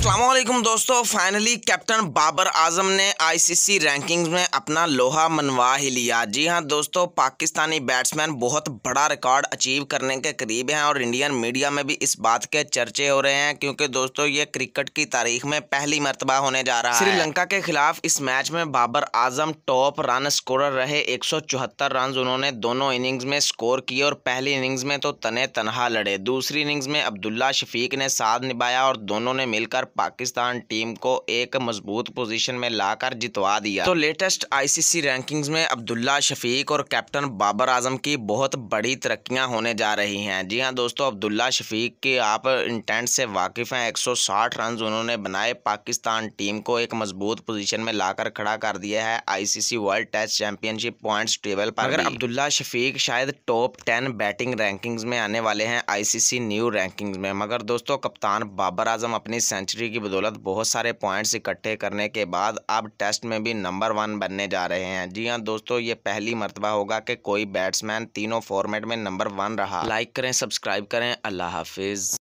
असलम दोस्तों। Finally captain Babar आज़म ने ICC rankings में अपना लोहा मनवा ही लिया। जी हाँ दोस्तों, पाकिस्तानी बैट्समैन बहुत बड़ा रिकॉर्ड अचीव करने के करीब हैं और इंडियन मीडिया में भी इस बात के चर्चे हो रहे हैं क्योंकि दोस्तों, ये क्रिकेट की तारीख में पहली मरतबा होने जा रहा है। श्रीलंका के खिलाफ इस मैच में Babar Azam top run scorer रहे। एक रन उन्होंने दोनों इनिंग्स में स्कोर किए और पहली इनिंग्स में तो तने तनहा लड़े। दूसरी इनिंग्स में अब्दुल्ला शफीक ने साथ निभाया और दोनों ने मिलकर पाकिस्तान टीम को एक मज़बूत पोजीशन में लाकर जितवा दिया। तो लेटेस्ट आईसीसी रैंकिंग्स में अब्दुल्ला शफीक और कैप्टन बाबर आज़म की बहुत बड़ी तरक्कियाँ होने जा रही हैं। जी हाँ दोस्तों अब्दुल्ला शफीक के आप इंटेंट से वाकिफ़ हैं। 160 रन उन्होंने बनाए। पाकिस्तान टीम को एक मज़बूत पोजीशन में लाकर खड़ा कर दिया है। ICC World Test Championship points table पर अगर अब्दुल्ला शफीक शायद टॉप टेन बैटिंग रैंकिंग्स में आने वाले हैं आईसीसी न्यू रैंकिंग्स में। मगर दोस्तों कप्तान बाबर आज़म अपनी सेंचुरी सेंचुरी की बदौलत बहुत सारे पॉइंट्स इकट्ठे करने के बाद अब टेस्ट में भी नंबर वन बनने जा रहे हैं। जी हाँ दोस्तों, ये पहली मरतबा होगा कि कोई बैट्समैन तीनों फॉर्मेट में नंबर वन रहा। लाइक करें सब्सक्राइब करें। अल्लाह हाफिज़।